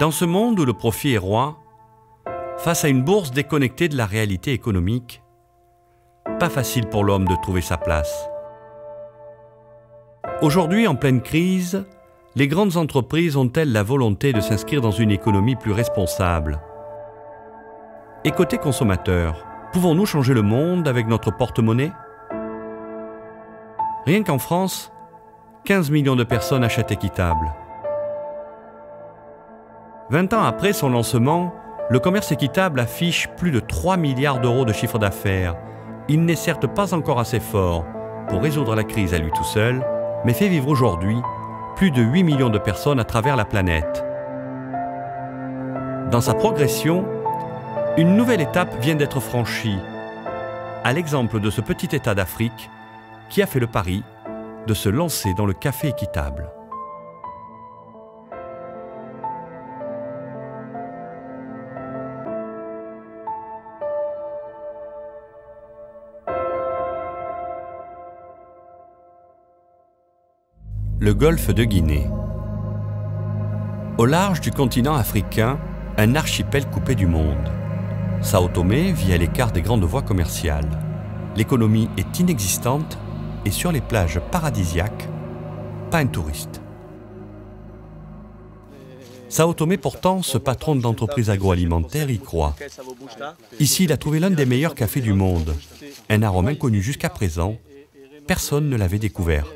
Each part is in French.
Dans ce monde où le profit est roi, face à une bourse déconnectée de la réalité économique, pas facile pour l'homme de trouver sa place. Aujourd'hui, en pleine crise, les grandes entreprises ont-elles la volonté de s'inscrire dans une économie plus responsable? Et côté consommateur, pouvons-nous changer le monde avec notre porte-monnaie? Rien qu'en France, 15 millions de personnes achètent équitable. 20 ans après son lancement, le commerce équitable affiche plus de 3 milliards d'euros de chiffre d'affaires. Il n'est certes pas encore assez fort pour résoudre la crise à lui tout seul, mais fait vivre aujourd'hui plus de 8 millions de personnes à travers la planète. Dans sa progression, une nouvelle étape vient d'être franchie, à l'exemple de ce petit État d'Afrique qui a fait le pari de se lancer dans le café équitable. le golfe de Guinée. Au large du continent africain, un archipel coupé du monde. Sao Tomé vit à l'écart des grandes voies commerciales. L'économie est inexistante et sur les plages paradisiaques, pas un touriste. Sao Tomé pourtant, ce patron d'entreprise agroalimentaire y croit. Ici, il a trouvé l'un des meilleurs cafés du monde, un arôme inconnu jusqu'à présent. Personne ne l'avait découvert.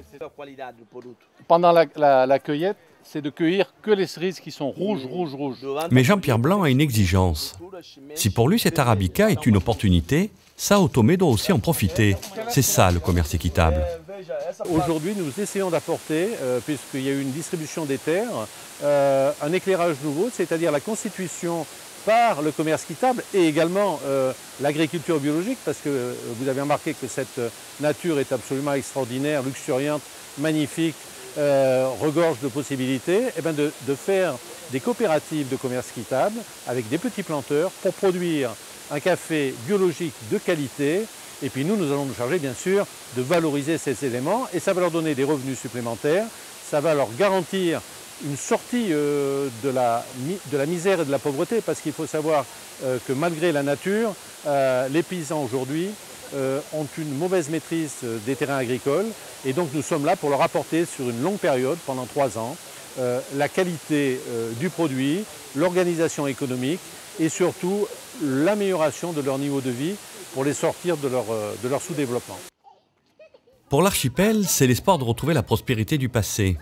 Pendant la, cueillette, c'est de cueillir que les cerises qui sont rouges, rouges, rouges. Mais Jean-Pierre Blanc a une exigence. Si pour lui cet arabica est une opportunité, Sao Tomé doit aussi en profiter. C'est ça le commerce équitable. Aujourd'hui, nous essayons d'apporter, euh, puisqu'il y a eu une distribution des terres, euh, un éclairage nouveau, c'est-à-dire la constitution par le commerce équitable et également euh, l'agriculture biologique, parce que vous avez remarqué que cette nature est absolument extraordinaire, luxuriante, magnifique, euh, regorge de possibilités, eh bien de, faire des coopératives de commerce équitable avec des petits planteurs pour produire un café biologique de qualité. Et puis nous, nous allons nous charger bien sûr de valoriser ces éléments et ça va leur donner des revenus supplémentaires, ça va leur garantir une sortie euh, de, la, de, la, misère et de la pauvreté parce qu'il faut savoir euh, que malgré la nature, les paysans aujourd'hui euh, ont une mauvaise maîtrise euh, des terrains agricoles et donc nous sommes là pour leur apporter sur une longue période, pendant trois ans, euh, la qualité du produit, l'organisation économique et surtout l'amélioration de leur niveau de vie pour les sortir de leur, de leur sous-développement. Pour l'archipel, c'est l'espoir de retrouver la prospérité du passé.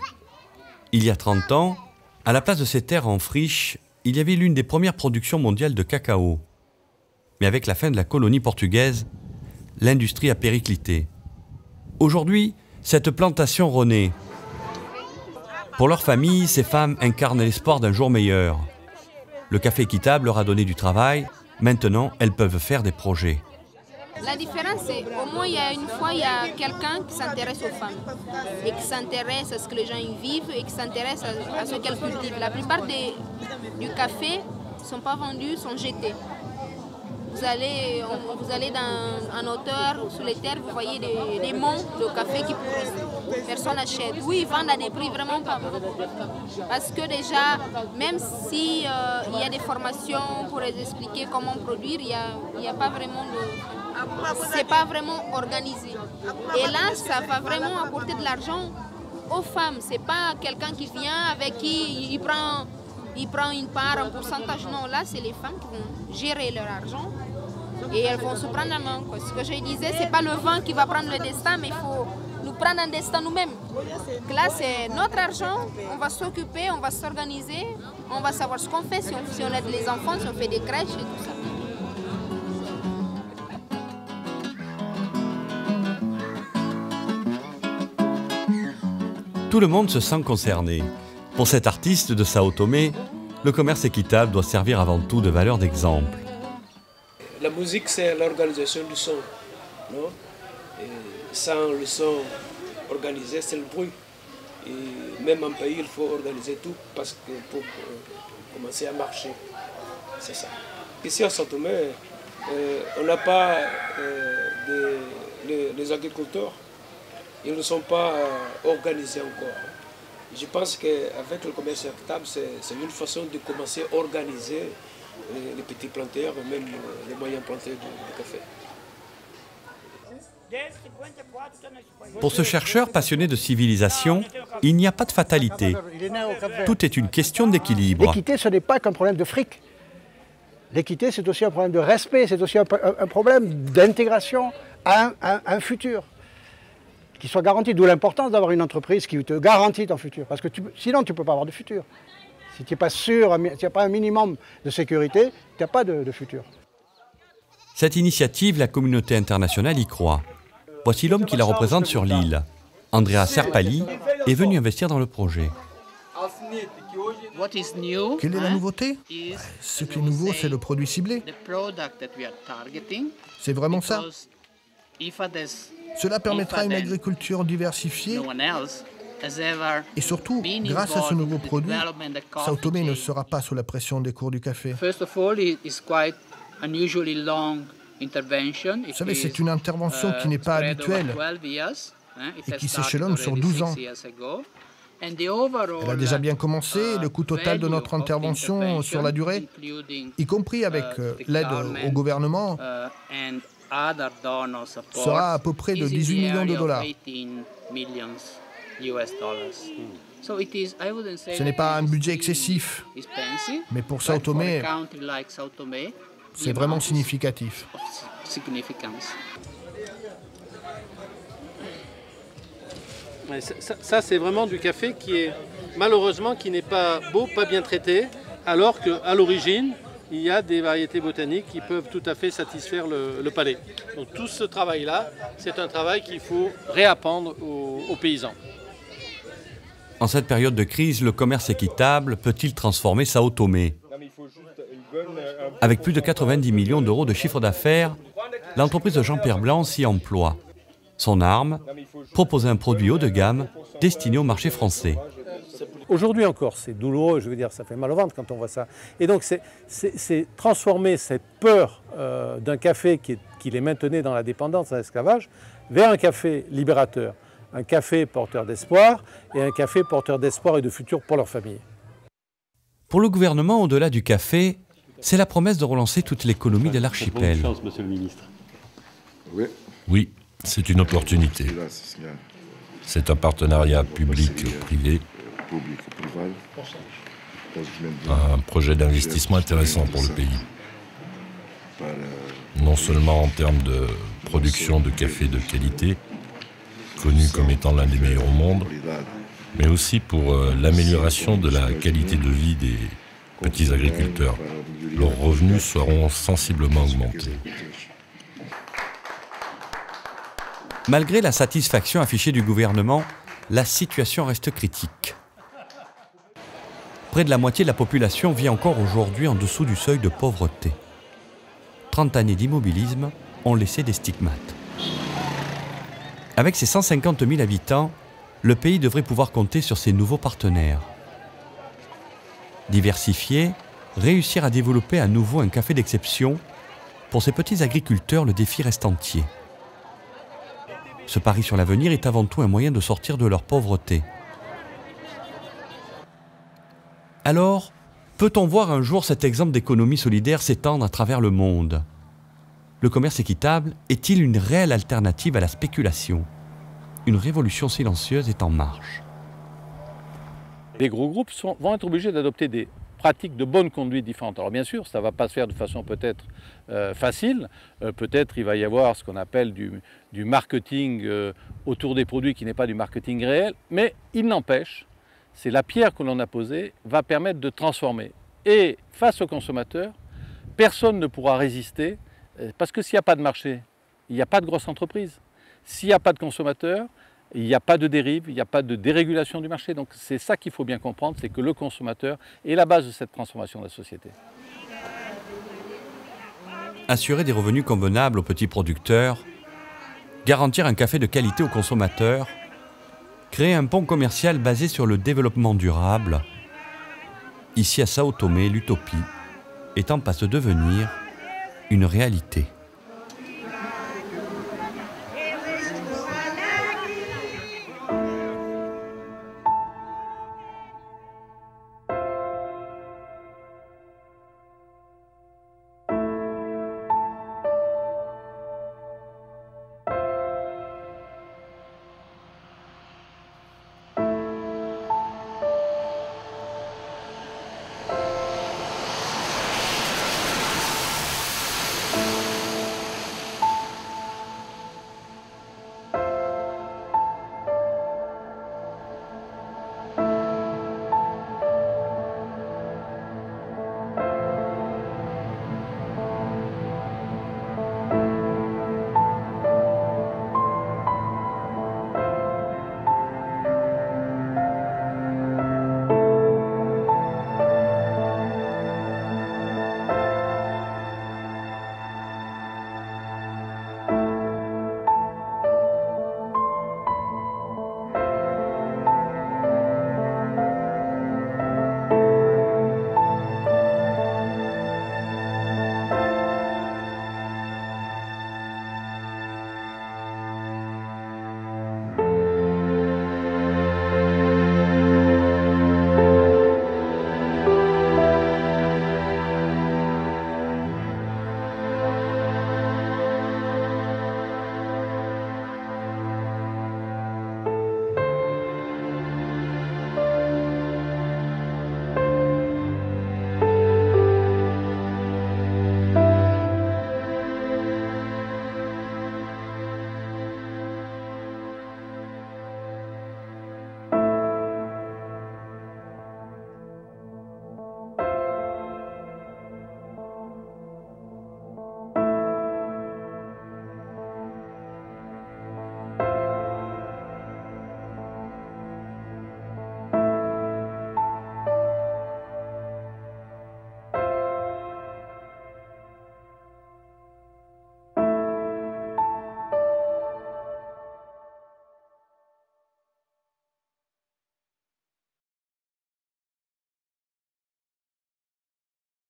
Il y a 30 ans, à la place de ces terres en friche, il y avait l'une des premières productions mondiales de cacao. Mais avec la fin de la colonie portugaise, l'industrie a périclité. Aujourd'hui, cette plantation renaît. Pour leur famille, ces femmes incarnent l'espoir d'un jour meilleur. Le café équitable leur a donné du travail, maintenant elles peuvent faire des projets. La différence, c'est au moins il y a une fois, il y a quelqu'un qui s'intéresse aux femmes et qui s'intéresse à ce que les gens y vivent et qui s'intéresse à, ce qu'elles cultivent. La plupart des, du café ne sont pas vendus, sont jetés. Vous allez, vous allez dans un hauteur, sous les terres, vous voyez des, monts de café qui pourrissent. Personne n'achète. Oui, ils vendent à des prix vraiment pas Parce que déjà, même s'il euh, y a des formations pour les expliquer comment produire, il n'y a, a pas vraiment de... C'est pas vraiment organisé. Et là, ça va vraiment apporter de l'argent aux femmes. C'est pas quelqu'un qui vient avec qui il prend il prend une part, un pourcentage. Non, là, c'est les femmes qui vont gérer leur argent et elles vont se prendre la main. Ce que je disais, c'est pas le vent qui va prendre le destin, mais il faut nous prendre un destin nous-mêmes. Là, c'est notre argent, on va s'occuper, on va s'organiser, on va savoir ce qu'on fait, si on aide les enfants, si on fait des crèches et tout ça. Tout le monde se sent concerné. Pour cet artiste de Sao Tomé, le commerce équitable doit servir avant tout de valeur d'exemple. La musique, c'est l'organisation du son. Non? Sans le son organisé, c'est le bruit. Et même en pays, il faut organiser tout parce que pour euh, commencer à marcher. C'est ça. Ici à Sao Tomé, euh, on n'a pas euh, les, agriculteurs, ils ne sont pas euh, organisés encore. Je pense qu'avec le commerce équitable, c'est une façon de commencer à organiser les, petits planteurs, même les moyens planteurs du café. Pour ce chercheur passionné de civilisation, il n'y a pas de fatalité. Tout est une question d'équilibre. L'équité, ce n'est pas qu'un problème de fric. L'équité, c'est aussi un problème de respect, c'est aussi un, problème d'intégration à un, futur qui soit garanti. D'où l'importance d'avoir une entreprise qui te garantit ton futur. Parce que sinon, tu ne peux pas avoir de futur. Si tu n'es pas sûr, si tu n'as pas un minimum de sécurité, tu n'as pas de futur. Cette initiative, la communauté internationale y croit. Voici l'homme qui la représente sur l'île. Andrea Serpali est venu investir dans le projet. Quelle est la nouveauté? Ce qui est nouveau, c'est le produit ciblé. C'est vraiment ça? Cela permettra une agriculture diversifiée et surtout, grâce à ce nouveau produit, Sao Tomé ne sera pas sous la pression des cours du café. Vous savez, c'est une intervention qui n'est pas habituelle hein, et qui s'échelonne sur 12 ans. Elle a déjà bien commencé. Uh, le coût total de notre intervention sur la durée, y compris avec uh, l'aide au gouvernement, uh, sera à peu près de 18 millions de dollars. Ce n'est pas un budget excessif, mais pour Sao Tomé, c'est vraiment significatif. ça, c'est vraiment du café qui est malheureusement qui n'est pas beau, pas bien traité, alors qu'à l'origine, il y a des variétés botaniques qui peuvent tout à fait satisfaire le, palais. Donc tout ce travail-là, c'est un travail qu'il faut réapprendre aux paysans. En cette période de crise, le commerce équitable peut-il transformer Sao Tomé? Avec plus de 90 millions d'euros de chiffre d'affaires, l'entreprise de Jean-Pierre Blanc s'y emploie. Son arme, proposer un produit haut de gamme destiné au marché français. Aujourd'hui encore, c'est douloureux, je veux dire, ça fait mal au ventre quand on voit ça. Et donc, c'est transformer cette peur euh, d'un café qui, qui, les maintenait dans la dépendance, dans l'esclavage, vers un café libérateur un café porteur d'espoir et un café porteur d'espoir et de futur pour leur famille. Pour le gouvernement, au-delà du café, c'est la promesse de relancer toute l'économie de l'archipel. monsieur le ministre. Oui, c'est une opportunité. C'est un partenariat public-privé. Un projet d'investissement intéressant pour le pays. Non seulement en termes de production de café de qualité, connu comme étant l'un des meilleurs au monde, mais aussi pour euh, l'amélioration de la qualité de vie des petits agriculteurs. Leurs revenus seront sensiblement augmentés. Malgré la satisfaction affichée du gouvernement, la situation reste critique. Près de la moitié de la population vit encore aujourd'hui en dessous du seuil de pauvreté. 30 années d'immobilisme ont laissé des stigmates. Avec ses 150 000 habitants, le pays devrait pouvoir compter sur ses nouveaux partenaires. Diversifier, réussir à développer à nouveau un café d'exception, pour ces petits agriculteurs, le défi reste entier. Ce pari sur l'avenir est avant tout un moyen de sortir de leur pauvreté. Alors, peut-on voir un jour cet exemple d'économie solidaire s'étendre à travers le monde? Le commerce équitable est-il une réelle alternative à la spéculation? Une révolution silencieuse est en marche. Les gros groupes vont être obligés d'adopter des pratiques de bonne conduite différentes. Alors bien sûr, ça ne va pas se faire de façon peut-être euh, facile. Euh, peut-être il va y avoir ce qu'on appelle du, marketing euh, autour des produits qui n'est pas du marketing réel, mais il n'empêche, c'est la pierre que l'on a posée, va permettre de transformer. Et face au consommateur, personne ne pourra résister euh, parce que s'il n'y a pas de marché, il n'y a pas de grosse entreprise. S'il n'y a pas de consommateurs, il n'y a pas de dérive, il n'y a pas de dérégulation du marché. Donc c'est ça qu'il faut bien comprendre, c'est que le consommateur est la base de cette transformation de la société. Assurer des revenus convenables aux petits producteurs, garantir un café de qualité aux consommateurs, créer un pont commercial basé sur le développement durable. Ici à Sao Tomé, l'utopie est en passe de devenir une réalité.